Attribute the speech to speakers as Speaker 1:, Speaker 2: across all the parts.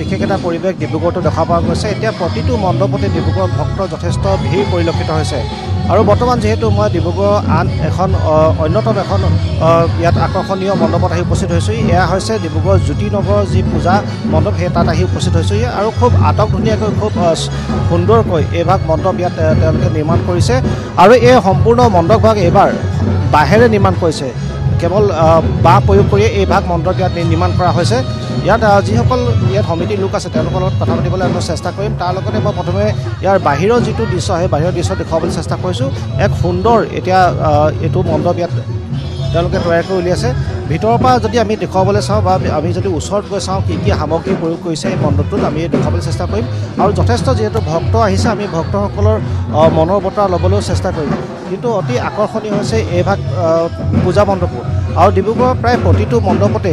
Speaker 1: বিশেষ এটা পৰিৱেশ ডিব্ৰুগড়তো দেখা পোৱা গৈছে। এতিয়া প্ৰতিটো মণ্ডপতে ডিব্ৰুগড়ৰ ভক্তৰ যথেষ্ট ভিৰ পৰিলক্ষিত হৈছে। আৰু বৰ্তমান যিহেতু মই ডিব্ৰুগড়ৰ আন এখন অন্যতম এখন ইয়াত আকৰ্ষণীয় মণ্ডপত আহি উপস্থিত হৈছোঁ। এয়া হৈছে ডিব্ৰুগড় জ্যোতিনগৰৰ যি পূজা মণ্ডপ সেই তাত আহি উপস্থিত হৈছোঁ। আৰু খুব আটক ধুনীয়াকৈ খুব সুন্দৰকৈ এইভাগ মণ্ডপ ইয়াত তেওঁলোকে নিৰ্মাণ কৰিছে। আৰু এই সম্পূৰ্ণ মণ্ডপভাগ এইবাৰ বাঁহেৰে নিৰ্মাণ কৰিছে। কেৱল বাঁহ প্ৰয়োগ কৰিয়ে এই ভাগ মণ্ডপ ইয়াত নিৰ্মাণ কৰা হৈছে। ইয়াত যিসকল ইয়াত সমিতিৰ লোক আছে তেওঁলোকৰ লগত কথা পাতিবলৈ আমি চেষ্টা কৰিম। তাৰ লগতে মই প্ৰথমে ইয়াৰ বাহিৰৰ যিটো দৃশ্য সেই বাহিৰৰ দৃশ্য দেখুৱাবলৈ চেষ্টা কৰিছোঁ। এক সুন্দৰ এতিয়া এইটো মণ্ডপ ইয়াত তেওঁলোকে তৈয়াৰ কৰি উলিয়াইছে। ভিতৰৰ পৰা যদি আমি দেখুৱাবলৈ চাওঁ বা আমি যদি ওচৰত গৈ চাওঁ কি কি সামগ্ৰী প্ৰয়োগ কৰিছে এই মণ্ডপটোত আমি দেখুৱাবলৈ চেষ্টা কৰিম। আৰু যথেষ্ট যিহেতু ভক্ত আহিছে আমি ভক্তসকলৰ মনৰ বতৰা ল'বলৈও চেষ্টা কৰিম। কিন্তু অতি আকৰ্ষণীয় হৈছে এই ভাগ আহ, পূজা মণ্ডপো আৰু ডিব্ৰুগড়ৰ প্ৰায় প্ৰতিটো মণ্ডপতে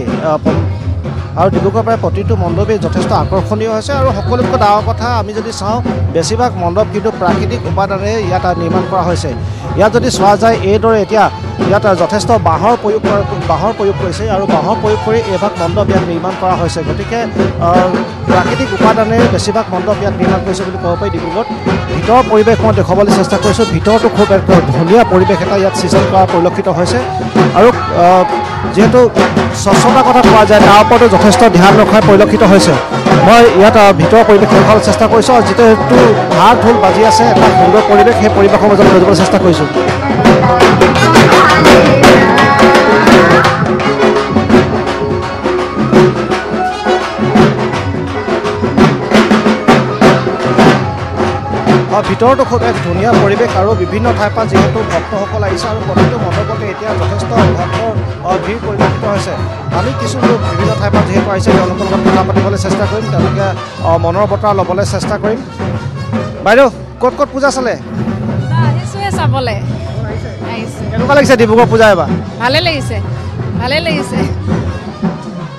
Speaker 1: আৰু ডিব্ৰুগড়ৰ প্ৰায় প্ৰতিটো মণ্ডপেই যথেষ্ট আকৰ্ষণীয় হৈছে আৰু সকলোতকৈ ডাঙৰ কথা আমি যদি চাওঁ বেছিভাগ মণ্ডপ কিন্তু প্ৰাকৃতিক উপাদানেৰে ইয়াত নিৰ্মাণ কৰা হৈছে। ইয়াত যদি চোৱা যায় এইদৰে এতিয়া ইয়াত যথেষ্ট বাঁহৰ প্ৰয়োগ বাঁহৰ প্ৰয়োগ কৰিছে আৰু বাঁহৰ প্ৰয়োগ কৰি এইভাগ মণ্ডপ ইয়াত নিৰ্মাণ কৰা হৈছে। গতিকে প্ৰাকৃতিক উপাদানেৰে বেছিভাগ মণ্ডপ ইয়াত নিৰ্মাণ কৰিছে বুলি ক'ব পাৰি ডিব্ৰুগড়ত। ভিতৰৰ পৰিৱেশ মই দেখুৱাবলৈ চেষ্টা কৰিছোঁ। ভিতৰতো খুব এক ধুনীয়া পৰিৱেশ এটা ইয়াত সৃজন কৰা পৰিলক্ষিত হৈছে। আৰু যিহেতু স্বচ্ছতাৰ কথা কোৱা যায় তাৰ ওপৰতো যথেষ্ট ধ্যান ৰখাৰ পৰিলক্ষিত হৈছে। মই ইয়াত ভিতৰৰ পৰিৱেশ দেখুৱাবলৈ চেষ্টা কৰিছোঁ আৰু যিটো ঢাক ঢোল বাজি আছে এটা সুন্দৰ পৰিৱেশ সেই পৰিৱেশৰ মাজত লৈ যাবলৈ চেষ্টা কৰিছোঁ। ভিতৰতো খুব এক ধুনীয়া পৰিৱেশ আৰু বিভিন্ন ঠাইৰ পৰা যিহেতু ভক্তসকল আহিছে আৰু প্ৰতিটো মণ্ডপতে এতিয়া যথেষ্ট ভক্তৰ ভিৰ পৰিলক্ষিত হৈছে। আমি কিছু লোক বিভিন্ন ঠাইৰ পৰা যিহেতু আহিছে তেওঁলোকৰ লগত কথা পাতিবলৈ চেষ্টা কৰিম। তেওঁলোকে মনৰ বতৰা ল'বলৈ চেষ্টা কৰিম। বাইদেউ ক'ত ক'ত পূজা চলে?
Speaker 2: চাবলৈ।
Speaker 1: কেনেকুৱা লাগিছে ডিব্ৰুগড় পূজা এবাৰ?
Speaker 2: ভালে লাগিছে। ভালে লাগিছে।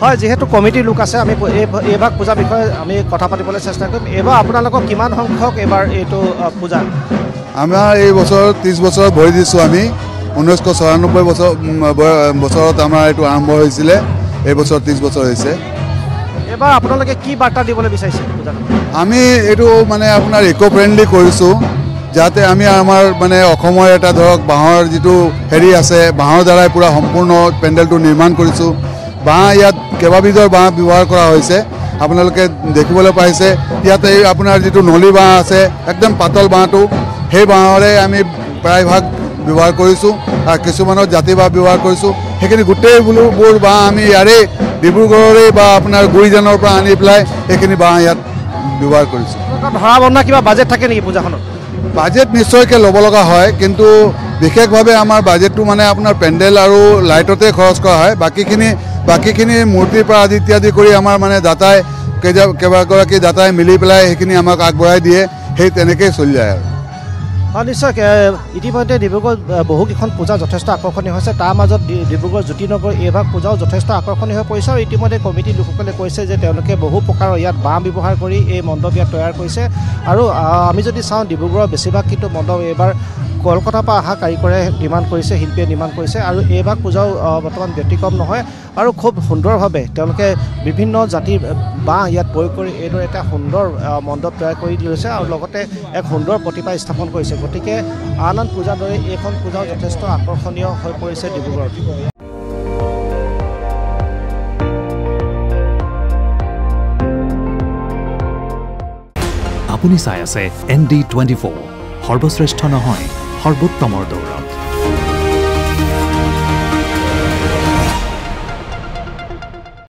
Speaker 1: হয় যিহেতু কমিটিৰ লোক আছে আমি এই এইভাগ পূজাৰ বিষয়ে আমি কথা পাতিবলৈ চেষ্টা কৰিম। এইবাৰ আপোনালোকক কিমান সংখ্যক এইবাৰ এইটো পূজা?
Speaker 3: আমাৰ এই বছৰ ত্ৰিছ বছৰত ভৰি দিছোঁ আমি। ঊনৈছশ চৌৰান্নব্বৈ বছৰ বছৰত আমাৰ এইটো আৰম্ভ হৈছিলে। এই বছৰ ত্ৰিছ বছৰ হৈছে।
Speaker 1: এইবাৰ আপোনালোকে কি বাৰ্তা দিবলৈ বিচাৰিছে
Speaker 3: আমি এইটো মানে আপোনাৰ ইক' ফ্ৰেণ্ডলি কৰিছোঁ যাতে আমি আমাৰ মানে অসমৰ এটা ধৰক বাঁহৰ যিটো হেৰি আছে বাঁহৰ দ্বাৰাই পূৰা সম্পূৰ্ণ পেণ্ডেলটো নিৰ্মাণ কৰিছোঁ। বাঁহ ইয়াত কেইবাবিধৰ বাঁহ ব্যৱহাৰ কৰা হৈছে। আপোনালোকে দেখিবলৈ পাইছে ইয়াত এই আপোনাৰ যিটো নলী বাঁহ আছে একদম পাতল বাঁহটো সেই বাঁহৰে আমি প্ৰায়ভাগ ব্যৱহাৰ কৰিছোঁ আৰু কিছুমানত জাতি বাঁহ ব্যৱহাৰ কৰিছোঁ। সেইখিনি গোটেই বোলোবোৰ বাঁহ আমি ইয়াৰে ডিব্ৰুগড়ৰে বা আপোনাৰ গুৰিজানৰ পৰা আনি পেলাই এইখিনি বাঁহ ইয়াত ব্যৱহাৰ কৰিছোঁ।
Speaker 1: ধৰা বন্ধা কিবা বাজেট থাকে নেকি পূজাখনত?
Speaker 3: বাজেট নিশ্চয়কৈ ল'ব লগা হয় কিন্তু বিশেষভাৱে আমাৰ বাজেটটো মানে আপোনাৰ পেণ্ডেল আৰু লাইটতে খৰচ কৰা হয় বাকীখিনি বাকীখিনি মূৰ্তিৰ পৰা আদি ইত্যাদি কৰি আমাৰ মানে দাতাই কেইবাগৰাকী দাতাই মিলি পেলাই সেইখিনি আমাক আগবঢ়াই দিয়ে সেই তেনেকেই চলি যায় আৰু।
Speaker 1: নিশ্চয় এ, ইতিমধ্যে ডিব্ৰুগড় বহুকেইখন পূজা যথেষ্ট আকৰ্ষণীয় হৈছে। তাৰ মাজত ডিব্ৰুগড় জ্যোতিনগৰ এইভাগ পূজাও যথেষ্ট আকৰ্ষণীয় হৈ পৰিছে। আৰু ইতিমধ্যে কমিটিৰ লোকসকলে কৈছে যে তেওঁলোকে বহু প্ৰকাৰৰ ইয়াত বাঁহ ব্যৱহাৰ কৰি এই মণ্ডপ ইয়াত তৈয়াৰ কৰিছে। আৰু আমি যদি চাওঁ ডিব্ৰুগড়ৰ বেছিভাগ কিন্তু মণ্ডপ এইবাৰ কলকাতাৰ পৰা অহা কাৰিকৰে নিৰ্মাণ কৰিছে শিল্পীয়ে নিৰ্মাণ কৰিছে। আৰু এইভাগ পূজাও বৰ্তমান ব্যতিক্ৰম নহয়। আৰু খুব সুন্দৰভাৱে তেওঁলোকে বিভিন্ন জাতিৰ বাঁহ ইয়াত প্ৰয়োগ কৰি এইদৰে এটা সুন্দৰ মণ্ডপ তৈয়াৰ কৰি লৈছে আৰু লগতে এক সুন্দৰ প্ৰতিভা স্থাপন কৰিছে। গতিকে আন আন পূজাৰ দৰে এইখন পূজাও যথেষ্ট আকৰ্ষণীয় হৈ পৰিছে ডিব্ৰুগড়ত।
Speaker 4: আপুনি চাই আছে এন ডি টুৱেণ্টি ফ'ৰ। সৰ্বশ্ৰেষ্ঠ নহয় সৰ্বোত্তমৰ দৌৰা।